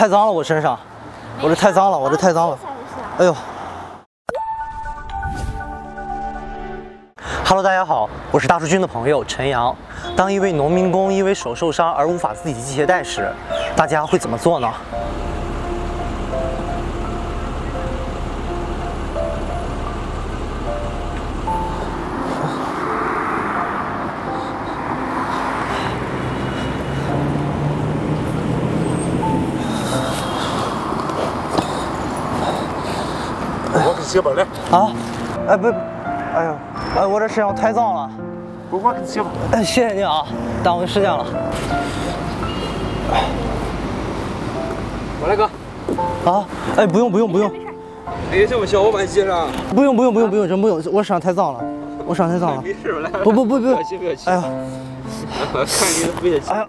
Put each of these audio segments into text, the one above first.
太脏了，我身上，我这太脏了，我这太脏了。哎呦，Hello，大家好，我是大树君的朋友陈阳。当一位农民工因为手受伤而无法自己系鞋带时，大家会怎么做呢？我给你解吧，来。啊，哎不，哎呦，哎我这身上太脏了。我我给你解吧。哎，谢谢你啊，耽误你时间了。我来哥。啊，哎不用不用不用。哎，这么小，我帮你系上。不用不用不用不用，真不用，我身上太脏了，我身上太脏了。没事，来。不不不不，不要气不要气。哎呀，看你都不要气。哎呀，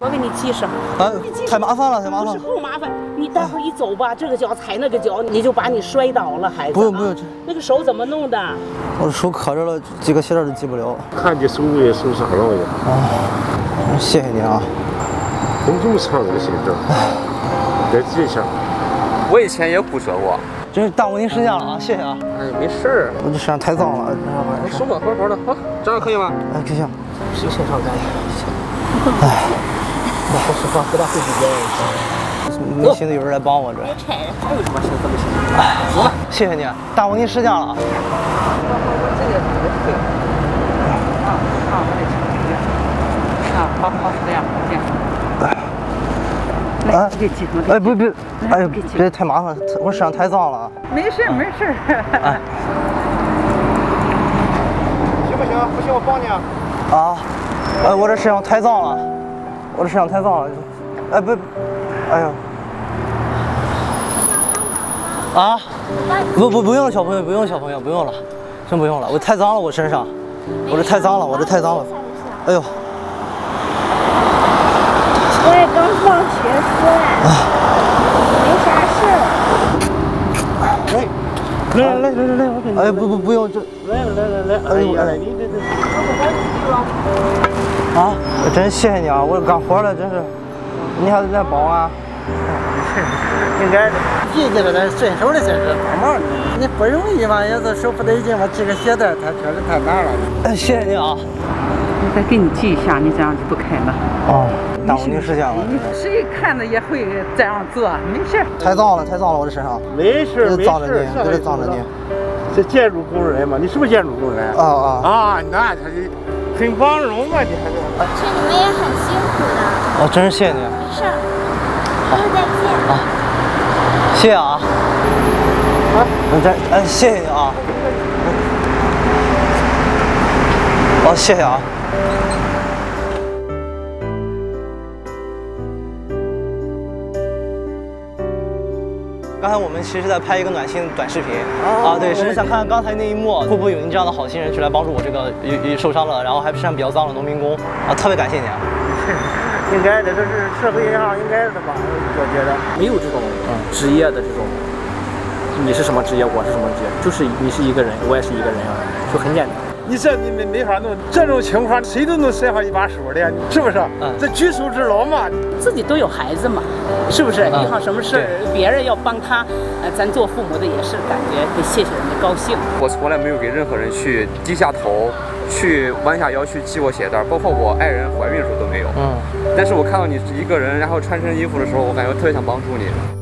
我给你系上。哎，太麻烦了，太麻烦了。不麻烦，你待会儿一走吧，这个脚踩那个脚，你就把你摔倒了，孩子。不用不用，那个手怎么弄的？我的手磕着了，系个鞋带都系不了。看你手也受伤了，我就。啊，谢谢你啊。怎么这么长这个鞋带？再系一下。我以前也骨折过。真是耽误您时间了啊，谢谢啊。哎，没事儿。我这身上太脏了。手吧，好好的，好，这样可以吗？哎，可行。谁身上干净？哎。那说实话，不大会比较。没寻思有人来帮我这。别拆了，还有什么心思不行？哎，走了，谢谢你，耽误您时间了。这个也会。啊啊，我得去。啊，好好这样这样。来，给系上。哎，不别，哎呦，别太麻烦，我身上太脏了。没事没事。哎。行不行？不行，我帮你啊。啊，哎，我这身上太脏了，我这身上太脏了。哎不，哎呦。啊？不不不用了，小朋友不用了，小朋友不用了，真不用了，我太脏了，我身上，我这太脏了，我这太脏了。哎呦。我也刚放学出来，没啥事。来来来来来，我给你。哎不不不用这。来来来来，哎呀，你这这。啊，真谢谢你啊！我干活了，真是。你还来帮啊？没事没事，应该的。弟弟了，咱顺手的事是帮忙的。你不容易嘛，要是手不得劲嘛，系个鞋带，它确实太难了。哎，谢谢你啊！我再给你系一下，你这样就不开了。哦，耽误你时间了。谁看着也会这样做，没事。太脏了，太脏了，我这身上。没事没事。脏着你，这脏着你。这建筑工人嘛，你是不是建筑工人？啊啊。啊，那他就很光荣吧，你还是。是你们也很辛苦的。哦，真是谢谢你。没事。以后再见。啊。谢谢啊。啊，那再哎，谢谢你啊。哦，谢谢啊。刚才我们其实在拍一个暖心短视频啊，对，是想看看刚才那一幕，会不会有您这样的好心人去来帮助我这个有有受伤了，然后还身上比较脏的农民工啊，特别感谢你啊。应该的，这是社会上应该的吧？我觉得没有这种职业的这种，你是什么职业，我是什么职业，就是你是一个人，我也是一个人啊，就很简单。你这你没没法弄，这种情况谁都能塞上一把手的，是不是？嗯。这举手之劳嘛。自己都有孩子嘛，是不是？遇上什么事儿，别人要帮他，呃，咱做父母的也是感觉得谢谢人家高兴。我从来没有给任何人去低下头，去弯下腰去系过鞋带，包括我爱人怀孕的时候都没有。嗯。但是我看到你一个人，然后穿身衣服的时候，我感觉特别想帮助你。